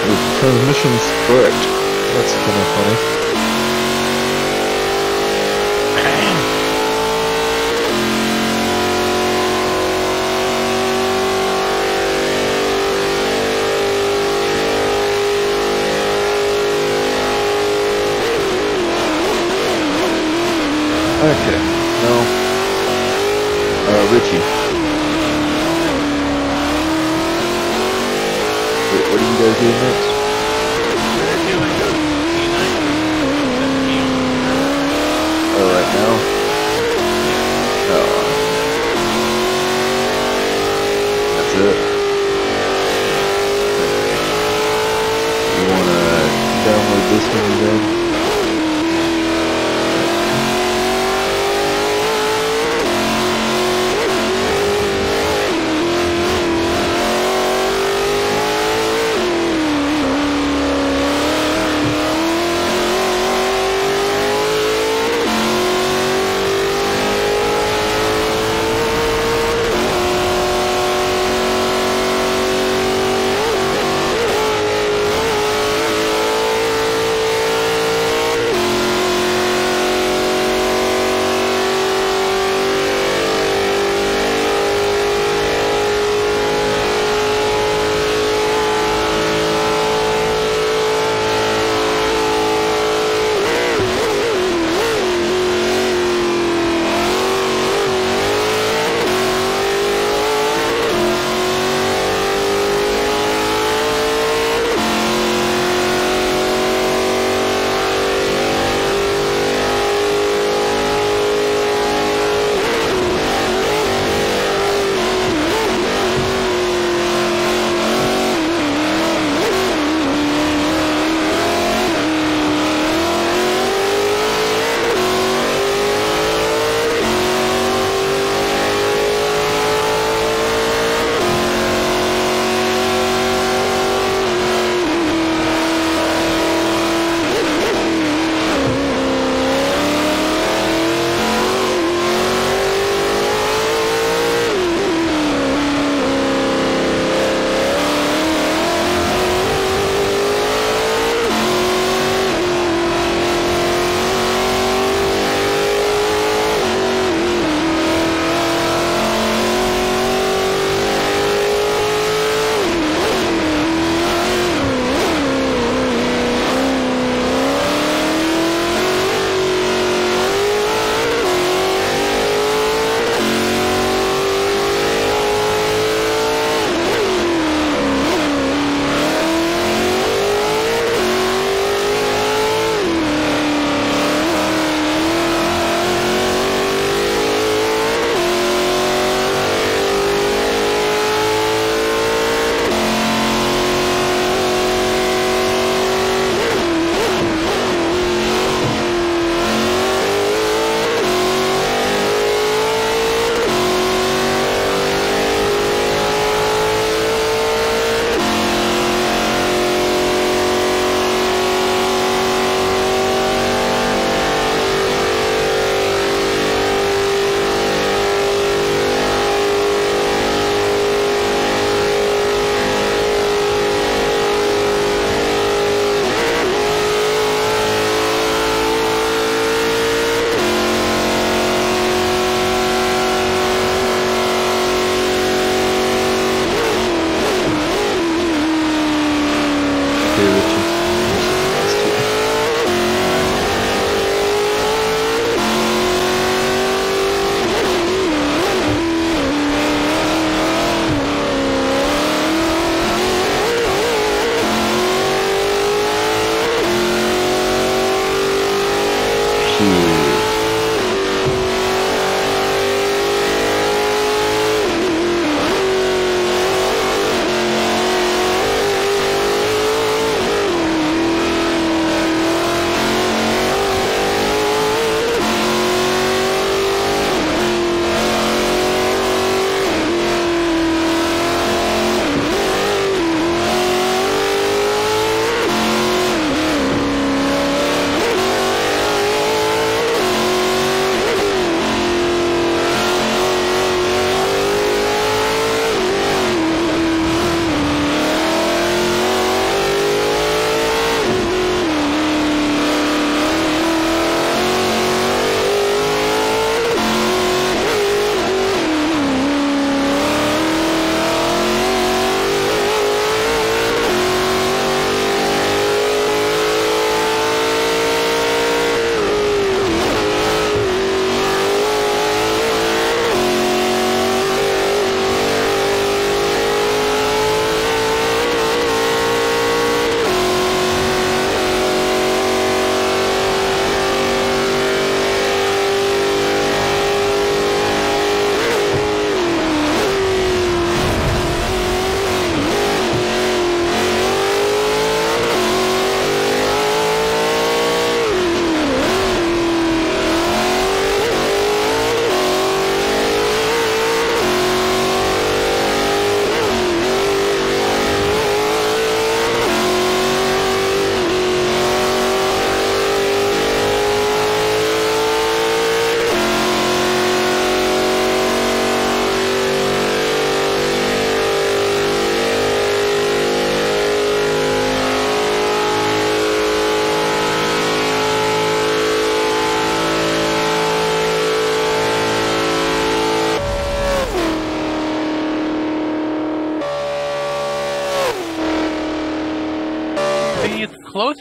The transmission's correct. That's kind of funny. Okay, no. Uh, Richie. What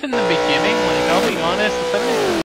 in the beginning, like, I'll be honest, if I